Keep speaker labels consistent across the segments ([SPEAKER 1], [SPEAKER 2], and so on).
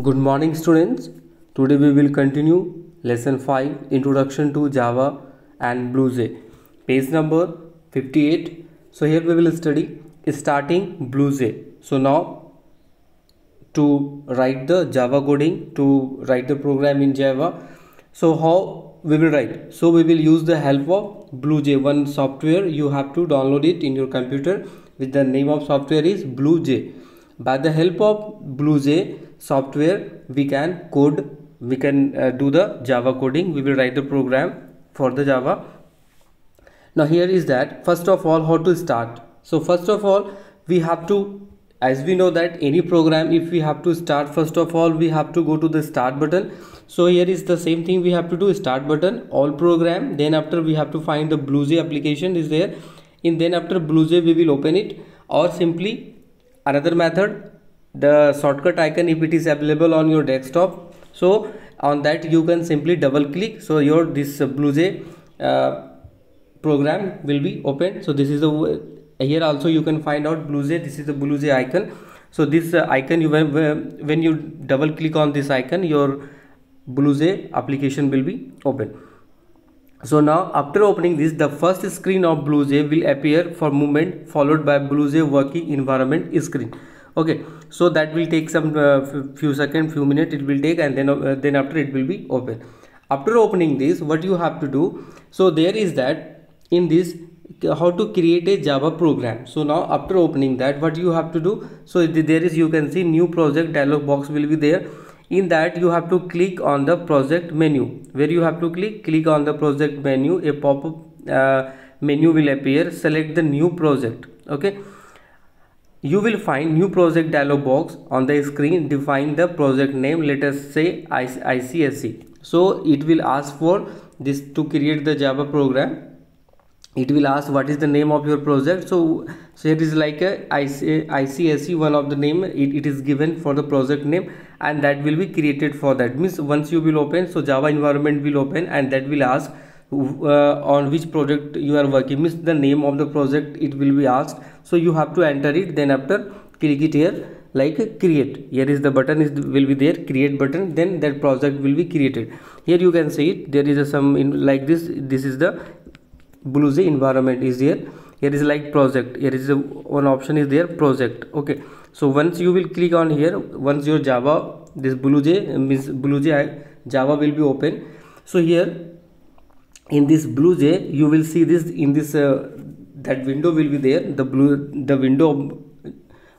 [SPEAKER 1] Good morning, students. Today we will continue lesson 5 Introduction to Java and BlueJ. Page number 58. So, here we will study starting BlueJ. So, now to write the Java coding, to write the program in Java. So, how we will write? So, we will use the help of BlueJ, one software. You have to download it in your computer with the name of software is BlueJ. By the help of BlueJ, software we can code we can uh, do the java coding. We will write the program for the java. Now here is that. First of all how to start. So first of all we have to as we know that any program if we have to start first of all we have to go to the start button. So here is the same thing we have to do start button all program. Then after we have to find the bluej application is there. In then after bluej we will open it. Or simply another method the shortcut icon if it is available on your desktop. So on that you can simply double click. So your this uh, bluej uh, program will be open so this is the here also you can find out bluej this is the bluej icon. So this uh, icon you when, when you double click on this icon your bluej application will be open. So now after opening this the first screen of bluej will appear for moment followed by bluej working environment screen okay so that will take some uh, few seconds few minutes it will take and then uh, then after it will be open. After opening this what you have to do so there is that in this how to create a java program. So now after opening that what you have to do so there is you can see new project dialog box will be there. In that you have to click on the project menu. Where you have to click click on the project menu a pop-up uh, menu will appear. Select the new project okay you will find new project dialog box on the screen. Define the project name. Let us say ICSC so it will ask for this to create the java program. It will ask what is the name of your project. So so it is like a ICSC one of the name. It, it is given for the project name and that will be created for that. Means once you will open so java environment will open and that will ask uh, on which project you are working. Means the name of the project it will be asked so you have to enter it then after click it here like create. Here is the button is will be there create button then that project will be created. Here you can see it there is a some in like this this is the bluej environment is here here is like project here is a, one option is there project okay. So once you will click on here once your java this bluej means bluej java will be open. So here in this bluej you will see this in this uh, that window will be there the blue the window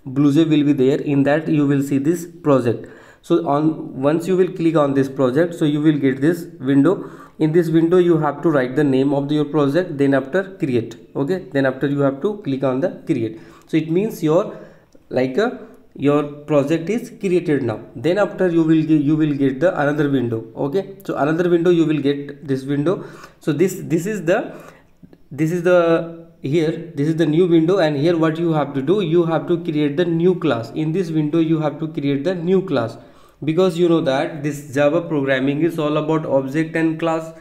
[SPEAKER 1] bluej will be there. In that you will see this project. So on once you will click on this project so you will get this window. In this window you have to write the name of the, your project then after create. Okay? Then after you have to click on the create. So it means your like a your project is created now. Then after you will get, you will get the another window. Okay? So another window you will get this window. So this this is the this is the here this is the new window and here what you have to do you have to create the new class. In this window you have to create the new class. Because you know that this java programming is all about object and class.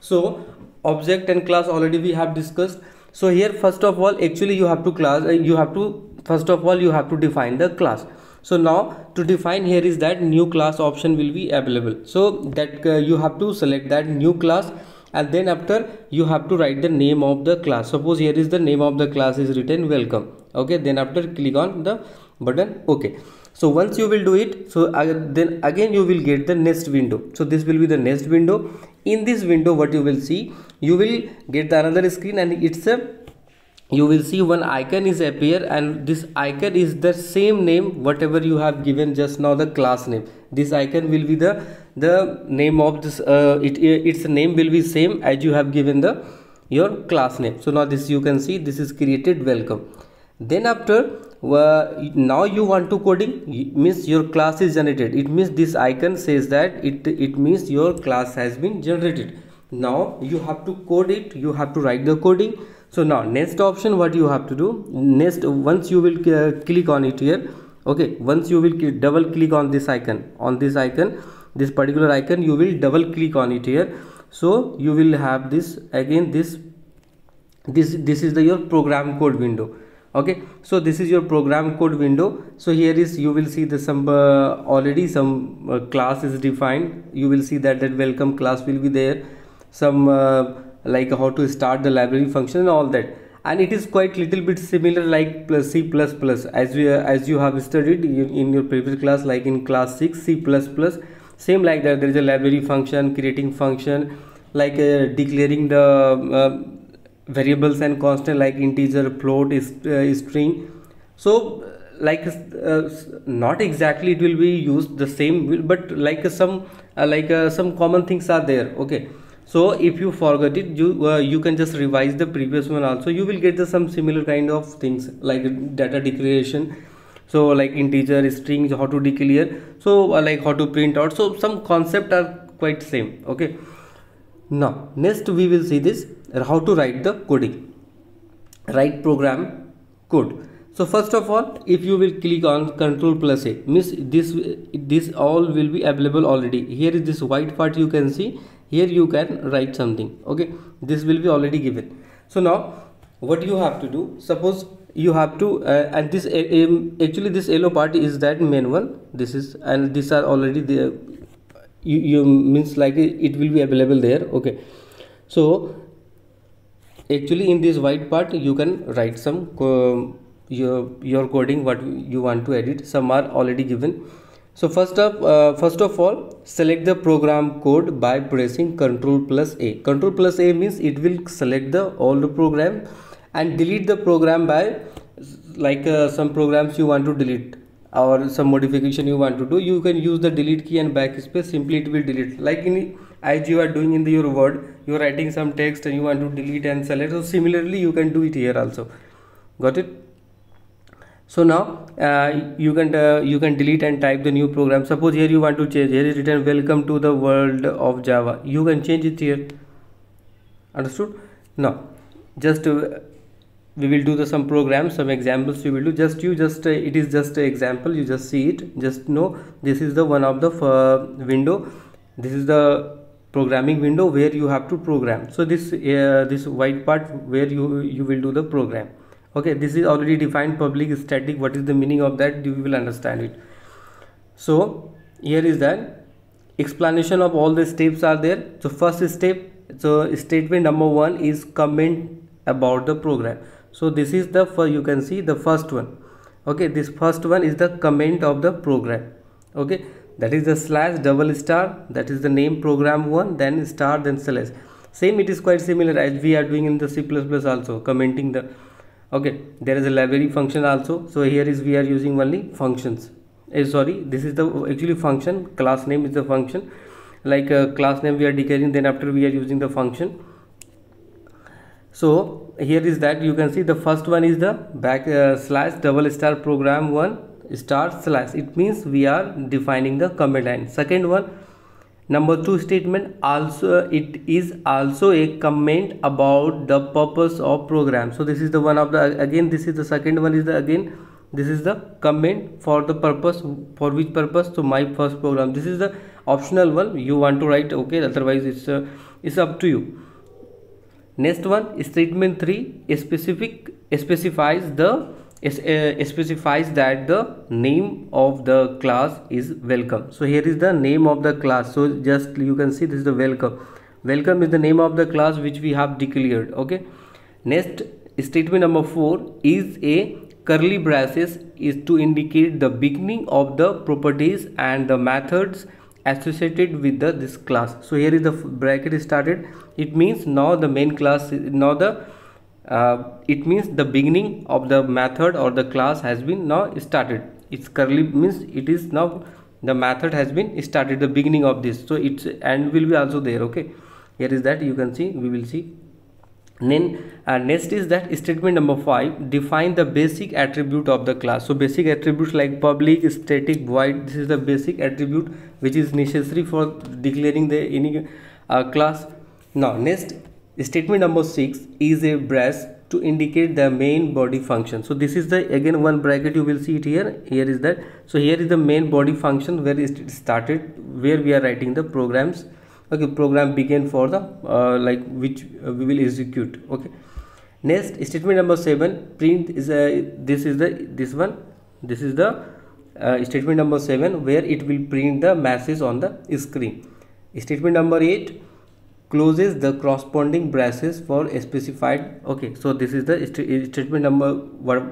[SPEAKER 1] So object and class already we have discussed. So here first of all actually you have to class uh, you have to first of all you have to define the class. So now to define here is that new class option will be available. So that uh, you have to select that new class and then after you have to write the name of the class. Suppose here is the name of the class is written welcome. Okay then after click on the button okay. So once you will do it so then again you will get the next window. So this will be the next window. In this window what you will see you will get the another screen and it's a you will see one icon is appear and this icon is the same name whatever you have given just now the class name. This icon will be the the name of this uh, it its name will be same as you have given the your class name. So now this you can see this is created welcome. Then after uh, now you want to coding means your class is generated. It means this icon says that it it means your class has been generated. Now you have to code it you have to write the coding so now next option what you have to do? Next once you will uh, click on it here okay? Once you will double click on this icon on this icon this particular icon you will double click on it here. So you will have this again this this this is the your program code window okay? So this is your program code window. So here is you will see the some uh, already some uh, class is defined. You will see that that welcome class will be there. Some uh, like how to start the library function and all that. And it is quite little bit similar like c as we as you have studied in your previous class like in class 6 c same like that. There is a library function creating function like uh, declaring the uh, variables and constant like integer float is uh, string. So like uh, not exactly it will be used the same but like some uh, like uh, some common things are there. Okay so if you forget it you uh, you can just revise the previous one also. You will get the some similar kind of things like data declaration. So like integer strings how to declare. So uh, like how to print out. So some concept are quite same okay? Now next we will see this how to write the coding. Write program code. So first of all if you will click on control plus a means this this all will be available already. Here is this white part you can see here you can write something okay? This will be already given. So now what you have to do suppose you have to uh, and this uh, actually this yellow part is that main one this is and these are already there. You, you means like it will be available there okay? So actually in this white part you can write some uh, your your coding what you want to edit. Some are already given so first of uh, first of all select the program code by pressing Ctrl plus A. Ctrl plus A means it will select the all the program and delete the program by like uh, some programs you want to delete or some modification you want to do. You can use the delete key and backspace. Simply it will delete. Like in as you are doing in the, your word you are writing some text and you want to delete and select. So similarly you can do it here also. Got it so now uh, you can uh, you can delete and type the new program. Suppose here you want to change. Here is written welcome to the world of java. You can change it here. Understood? Now just uh, we will do the some programs some examples we will do. Just you just uh, it is just an example. You just see it. Just know this is the one of the uh, window. This is the programming window where you have to program. So this uh, this white part where you you will do the program okay this is already defined public static. What is the meaning of that? You will understand it. So here is that explanation of all the steps are there. So first step so statement number one is comment about the program. So this is the first you can see the first one. Okay this first one is the comment of the program. Okay that is the slash double star that is the name program one then star then slash. Same it is quite similar as we are doing in the c++ also commenting the okay there is a library function also. So here is we are using only functions. Uh, sorry this is the actually function class name is the function. Like uh, class name we are declaring then after we are using the function. So here is that you can see the first one is the back uh, slash double star program one star slash. It means we are defining the command line. Second one number two statement also it is also a comment about the purpose of program. So this is the one of the again this is the second one is the again this is the comment for the purpose for which purpose? So my first program. This is the optional one. You want to write okay otherwise it's uh, it's up to you. Next one statement 3 specific specifies the uh, specifies that the name of the class is welcome. So here is the name of the class. So just you can see this is the welcome. Welcome is the name of the class which we have declared okay? Next statement number 4 is a curly braces is to indicate the beginning of the properties and the methods associated with the this class. So here is the bracket started. It means now the main class now the uh, it means the beginning of the method or the class has been now started. It's curly means it is now the method has been started the beginning of this. So it's and will be also there okay? Here is that you can see we will see. Then uh, next is that statement number five define the basic attribute of the class. So basic attributes like public static void this is the basic attribute which is necessary for declaring the any uh, class. Now next statement number 6 is a brace to indicate the main body function. So this is the again one bracket you will see it here. Here is that so here is the main body function where it started where we are writing the programs. Okay program begin for the uh, like which we will execute. Okay. Next statement number 7 print is a this is the this one this is the uh, statement number 7 where it will print the message on the screen. Statement number 8 closes the corresponding braces for a specified okay so this is the st statement number what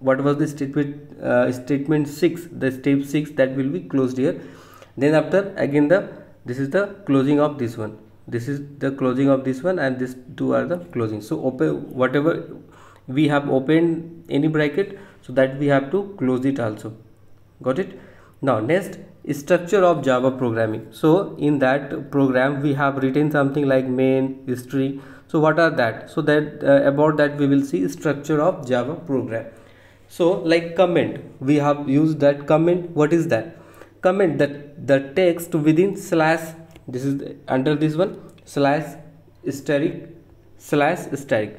[SPEAKER 1] what was the statement uh, statement 6 the step 6 that will be closed here. Then after again the this is the closing of this one. This is the closing of this one and this two are the closing. So open whatever we have opened any bracket so that we have to close it also. Got it now next structure of java programming. So in that program we have written something like main history. So what are that? So that uh, about that we will see structure of java program. So like comment we have used that comment. What is that? Comment that the text within slash this is under this one slash asterisk slash asterisk.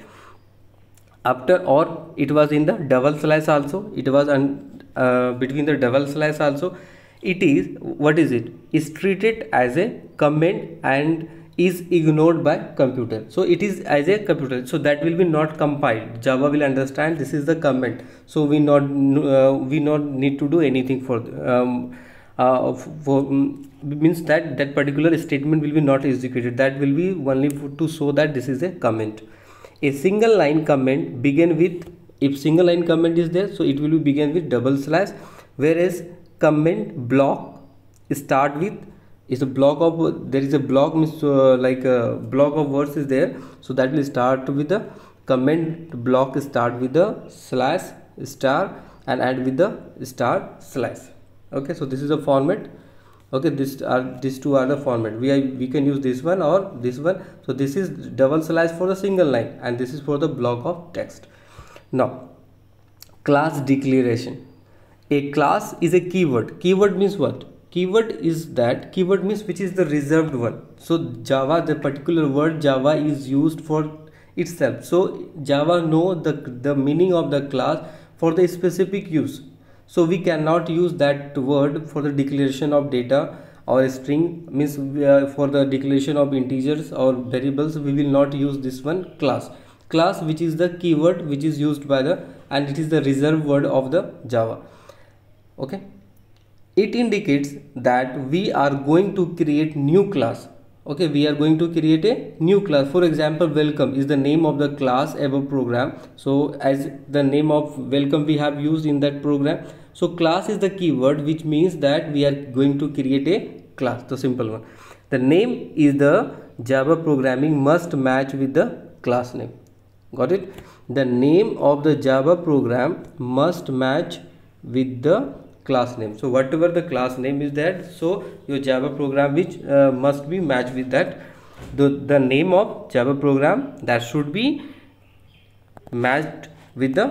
[SPEAKER 1] After or it was in the double slash also. It was un, uh, between the double slash also. It is what is it? Is treated as a comment and is ignored by computer. So it is as a computer. So that will be not compiled. Java will understand this is the comment. So we not uh, we not need to do anything for um, uh, for um, means that that particular statement will be not executed. That will be only to show that this is a comment. A single line comment begin with if single line comment is there so it will be begin with double slash whereas comment block start with is a block of there is a block uh, like a block of words is there so that will start with the comment block start with the slash star and add with the star slash. Okay so this is a format. Okay this are these two are the format. We are we can use this one or this one. So this is double slash for the single line and this is for the block of text now class declaration. A class is a keyword. Keyword means what? Keyword is that. Keyword means which is the reserved one. So java the particular word java is used for itself. So java know the the meaning of the class for the specific use. So we cannot use that word for the declaration of data or string. Means uh, for the declaration of integers or variables we will not use this one class class which is the keyword which is used by the and it is the reserved word of the java. Okay? It indicates that we are going to create new class. Okay? We are going to create a new class. For example welcome is the name of the class above program. So as the name of welcome we have used in that program. So class is the keyword which means that we are going to create a class. The simple one. The name is the java programming must match with the class name got it? The name of the java program must match with the class name. So whatever the class name is that so your java program which uh, must be matched with that. The the name of java program that should be matched with the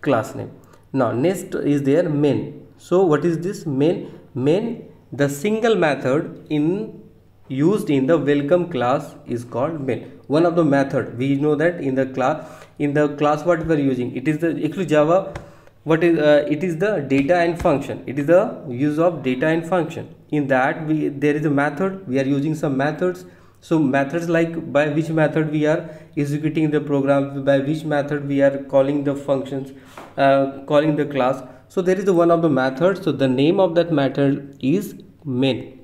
[SPEAKER 1] class name. Now next is there main. So what is this main? Main the single method in used in the welcome class is called main. One of the method we know that in the class in the class what we are using it is the actually java what is uh, it is the data and function. It is the use of data and function. In that we there is a method we are using some methods. So methods like by which method we are executing the program by which method we are calling the functions uh, calling the class. So there is one of the methods so the name of that method is main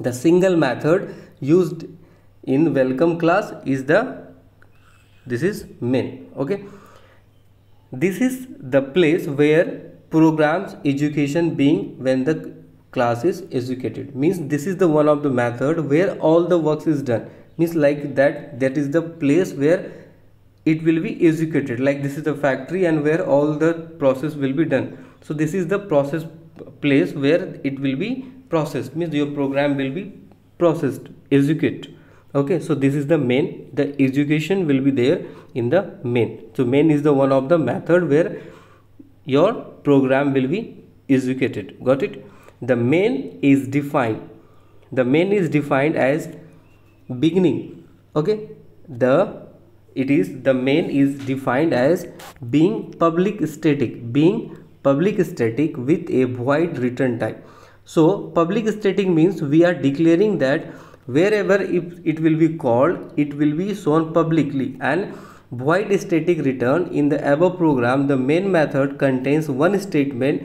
[SPEAKER 1] the single method used in welcome class is the this is main okay? This is the place where programs education being when the class is executed means this is the one of the method where all the works is done. Means like that that is the place where it will be executed like this is the factory and where all the process will be done. So this is the process place where it will be processed means your program will be processed execute. Okay so this is the main the education will be there in the main. So main is the one of the method where your program will be executed. Got it? The main is defined. The main is defined as beginning. Okay? The it is the main is defined as being public static. Being public static with a void return type so public static means we are declaring that wherever if it will be called it will be shown publicly and void static return. In the above program the main method contains one statement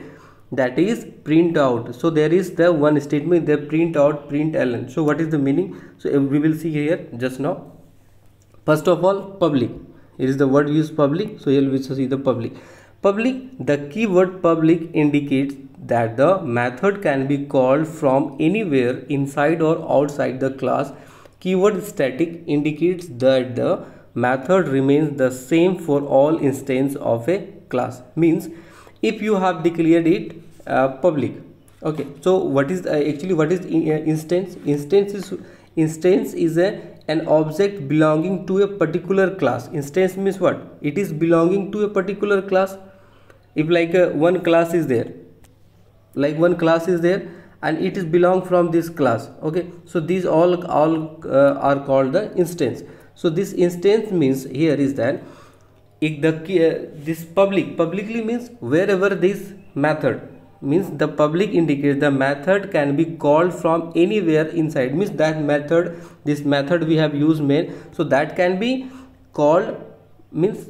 [SPEAKER 1] that is print out. So there is the one statement the print out print ln so what is the meaning? So we will see here just now first of all public. It is the word used public. So here we see the public public the keyword public indicates that the method can be called from anywhere inside or outside the class. Keyword static indicates that the method remains the same for all instances of a class. Means if you have declared it uh, public. Okay so what is uh, actually what is uh, instance? Instance is instance is a an object belonging to a particular class. Instance means what? It is belonging to a particular class if like uh, one class is there like one class is there and it is belong from this class okay? So these all all uh, are called the instance. So this instance means here is that if the uh, this public publicly means wherever this method means the public indicates the method can be called from anywhere inside means that method this method we have used main so that can be called means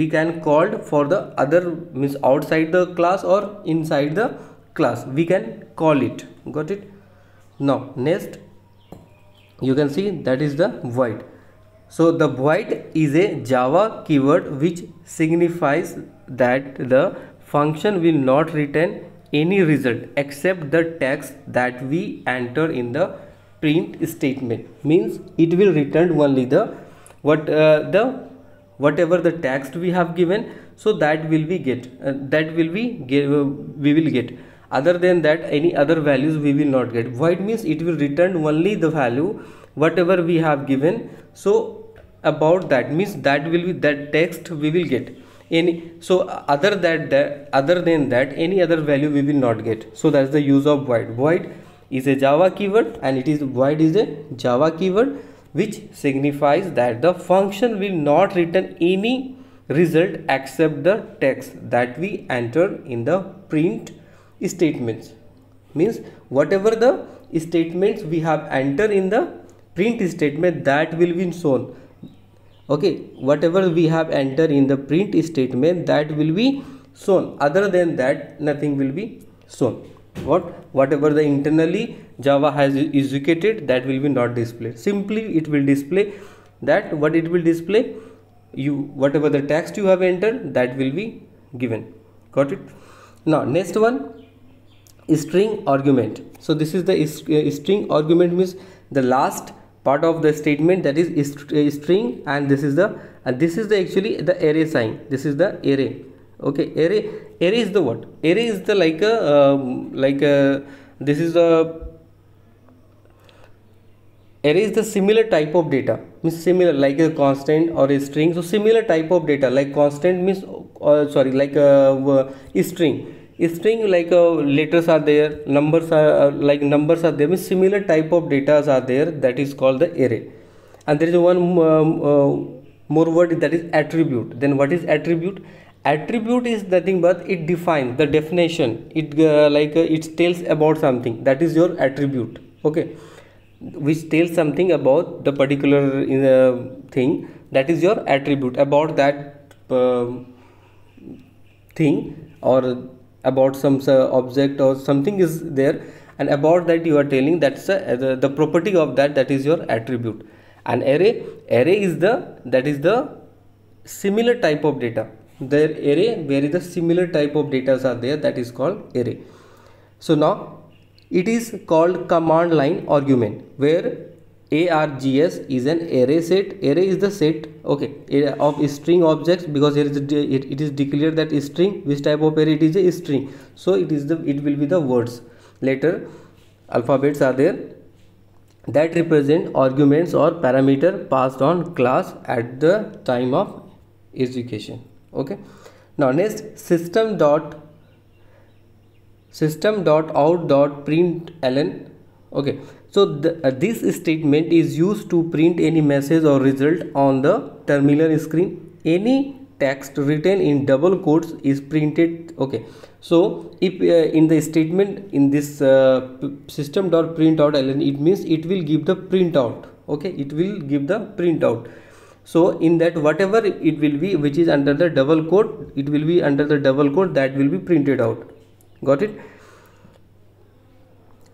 [SPEAKER 1] we can called for the other means outside the class or inside the class. We can call it. Got it? Now next you can see that is the void. So the void is a java keyword which signifies that the function will not return any result except the text that we enter in the print statement. Means it will return only the what uh, the whatever the text we have given so that will be get uh, that will be get, uh, we will get. Other than that any other values we will not get. Void means it will return only the value whatever we have given. So about that means that will be that text we will get. Any so other that, that other than that any other value we will not get. So that's the use of void. Void is a java keyword and it is void is a java keyword which signifies that the function will not return any result except the text that we enter in the print statements. Means whatever the statements we have entered in the print statement that will be shown. Okay whatever we have entered in the print statement that will be shown. Other than that nothing will be shown. What? Whatever the internally java has executed that will be not displayed simply it will display that what it will display you whatever the text you have entered that will be given. Got it? Now next one string argument. So this is the uh, string argument means the last part of the statement that is uh, string and this is the and this is the actually the array sign. This is the array. Okay array array is the what? Array is the like a um, like a this is the array is the similar type of data means similar like a constant or a string. So similar type of data like constant means uh, sorry like a, a string. String like uh, letters are there numbers are uh, like numbers are there means similar type of data are there that is called the array. And there is one um, uh, more word that is attribute. Then what is attribute? Attribute is nothing but it defines the definition. It uh, like uh, it tells about something. That is your attribute. Okay which tells something about the particular uh, thing that is your attribute about that thing or about some uh, object or something is there and about that you are telling that's uh, the, the property of that that is your attribute. An array array is the that is the similar type of data. The array where the similar type of data are there that is called array. So now it is called command line argument where args is an array set. Array is the set okay of string objects because here is it, it is declared that string which type of array it is a string. So it is the it will be the words. Later alphabets are there. That represent arguments or parameter passed on class at the time of execution okay. Now next system dot system dot out dot println okay. So uh, this statement is used to print any message or result on the terminal screen. Any text written in double quotes is printed. Okay. So if uh, in the statement in this uh, system dot print it means it will give the printout. Okay. It will give the printout. So in that whatever it will be which is under the double quote it will be under the double quote that will be printed out got it?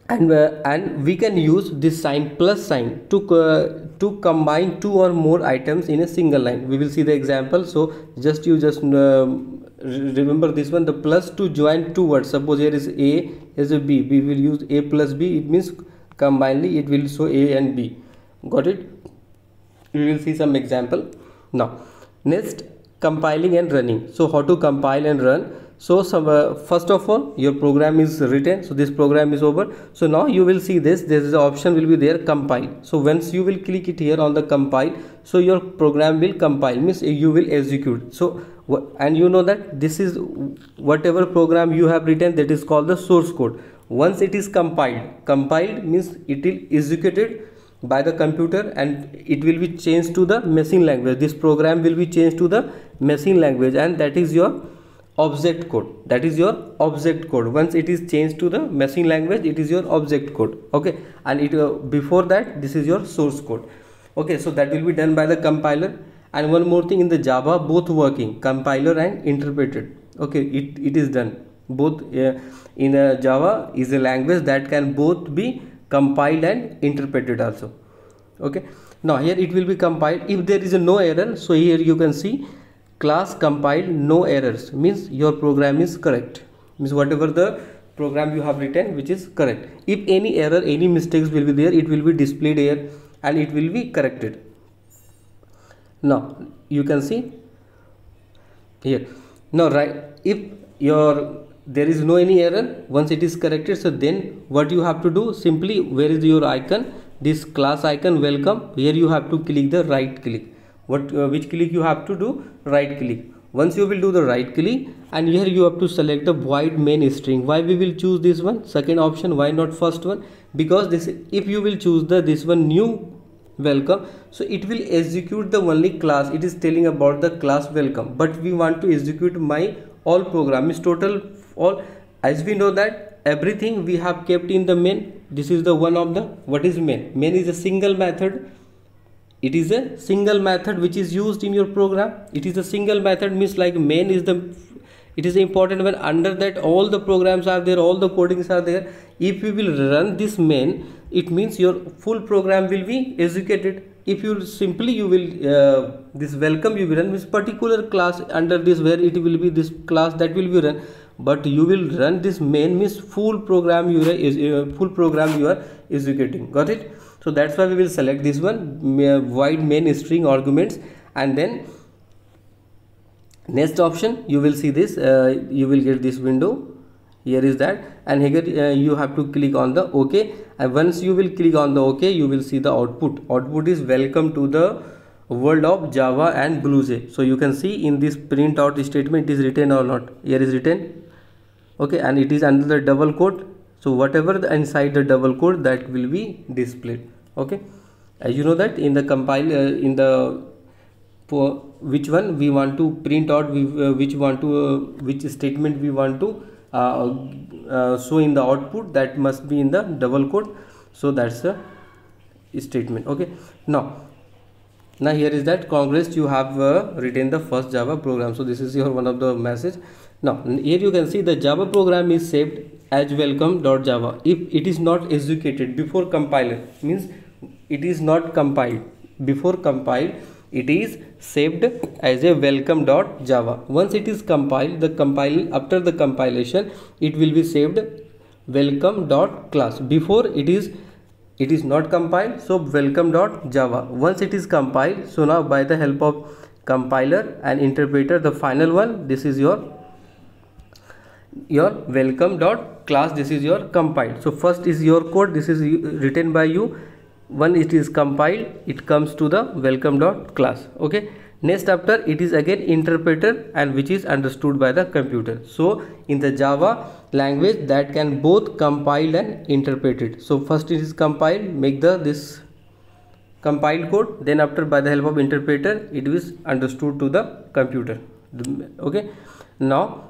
[SPEAKER 1] And uh, and we can use this sign plus sign to uh, to combine two or more items in a single line. We will see the example. So just you just um, remember this one the plus to join two words. Suppose here is a is a b. We will use a plus b. It means combinedly it will show a and b. Got it? We will see some example. Now next compiling and running. So how to compile and run so uh, first of all your program is written. So this program is over. So now you will see this. There is the option will be there compile. So once you will click it here on the compile so your program will compile means you will execute. So and you know that this is whatever program you have written that is called the source code. Once it is compiled compiled means it will executed by the computer and it will be changed to the machine language. This program will be changed to the machine language and that is your object code. That is your object code. Once it is changed to the machine language it is your object code. Okay? And it uh, before that this is your source code. Okay? So that will be done by the compiler. And one more thing in the java both working compiler and interpreted. Okay? It, it is done. Both uh, in a java is a language that can both be compiled and interpreted also. Okay? Now here it will be compiled. If there is no error so here you can see class compiled no errors. Means your program is correct. Means whatever the program you have written which is correct. If any error any mistakes will be there it will be displayed here and it will be corrected. Now you can see here. Now right if your there is no any error once it is corrected so then what you have to do simply where is your icon? This class icon welcome. Here you have to click the right click what uh, which click you have to do? Right click. Once you will do the right click and here you have to select the void main string. Why we will choose this one? Second option why not first one? Because this if you will choose the this one new welcome so it will execute the only class. It is telling about the class welcome. But we want to execute my all program. Is total all as we know that everything we have kept in the main this is the one of the what is main? Main is a single method it is a single method which is used in your program. It is a single method means like main is the it is important when under that all the programs are there all the codings are there. If you will run this main it means your full program will be executed. If you simply you will uh, this welcome you will run this particular class under this where it will be this class that will be run. But you will run this main means full program you are uh, full program you are executing. Got it so that's why we will select this one void main string arguments. And then next option you will see this uh, you will get this window. Here is that. And here uh, you have to click on the ok. And once you will click on the ok you will see the output. Output is welcome to the world of java and BlueJ so you can see in this print out statement is written or not. Here is written. Okay and it is under the double quote. So whatever the inside the double quote that will be displayed okay? As you know that in the compile uh, in the which one we want to print out we, uh, which want to uh, which statement we want to uh, uh, show in the output that must be in the double quote. So that's the statement. Okay? Now now here is that congress you have uh, written the first java program. So this is your one of the message. Now here you can see the java program is saved as welcome.java if it is not executed before compiler means it is not compiled. Before compiled it is saved as a welcome.java once it is compiled the compile after the compilation it will be saved welcome.class before it is it is not compiled so welcome.java once it is compiled so now by the help of compiler and interpreter the final one this is your your welcome dot class. This is your compiled. So first is your code. This is written by you when it is compiled it comes to the welcome dot class okay? Next after it is again interpreter and which is understood by the computer. So in the java language that can both compile and interpret it so first it is compiled make the this compiled code then after by the help of interpreter it is understood to the computer. Okay? Now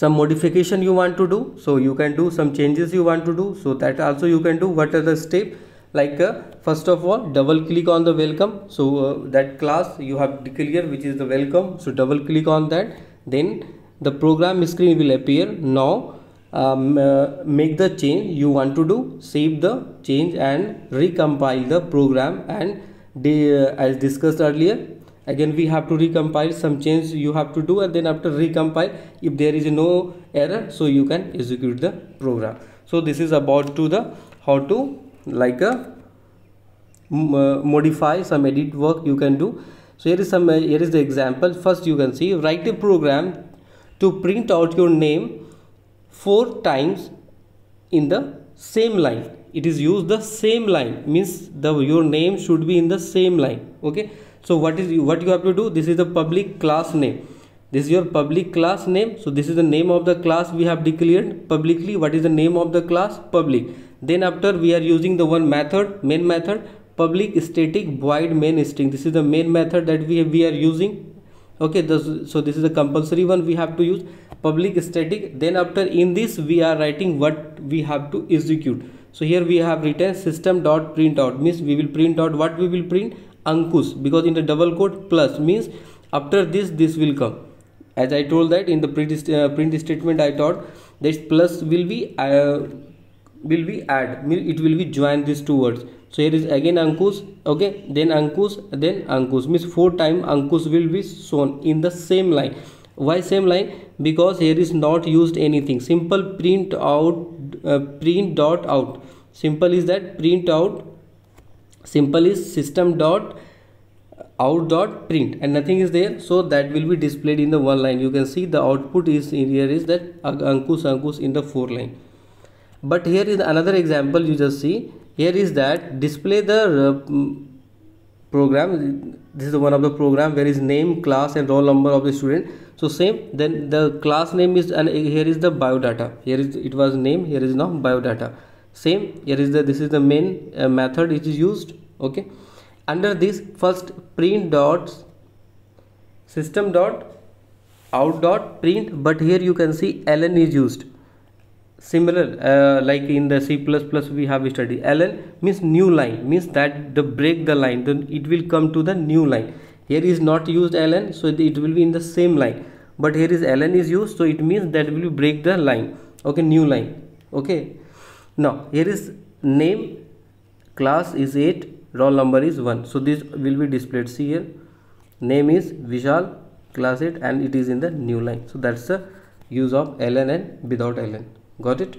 [SPEAKER 1] some modification you want to do so you can do some changes you want to do so that also you can do what are the step. Like uh, first of all double click on the welcome. So uh, that class you have declared which is the welcome. So double click on that. Then the program screen will appear. Now um, uh, make the change you want to do. Save the change and recompile the program and uh, as discussed earlier again we have to recompile some change you have to do and then after recompile if there is no error so you can execute the program. So this is about to the how to like a uh, modify some edit work you can do. So here is some uh, here is the example. First you can see write a program to print out your name four times in the same line. It is used the same line means the your name should be in the same line okay so what is what you have to do? This is the public class name. This is your public class name. So this is the name of the class we have declared publicly. What is the name of the class? Public. Then after we are using the one method main method public static void main string. This is the main method that we we are using. Okay this, so this is a compulsory one we have to use. Public static. Then after in this we are writing what we have to execute. So here we have written system dot print out means we will print out what we will print ankus because in the double quote plus means after this this will come. As i told that in the print, uh, print statement i thought this plus will be uh, will be add it will be join these two words. So here is again ankus okay then ankus then ankus means four time ankus will be shown in the same line. Why same line? Because here is not used anything. Simple print out uh, print dot out. Simple is that print out simple is system dot out dot print and nothing is there. So that will be displayed in the one line. You can see the output is here is that ankus ankus in the four line. But here is another example you just see. Here is that display the uh, program. This is one of the program where is name class and roll number of the student. So same then the class name is and here is the biodata. Here is it was name here is now biodata same here is the this is the main uh, method which is used okay? Under this first print dots system dot out dot print but here you can see ln is used. Similar uh, like in the c++ plus we have studied. Ln means new line means that the break the line then it will come to the new line. Here is not used ln so it will be in the same line. But here is ln is used so it means that will break the line okay new line okay now here is name class is 8 roll number is 1 so this will be displayed. See here name is vishal class 8 and it is in the new line. So that's the use of ln and without ln. Got it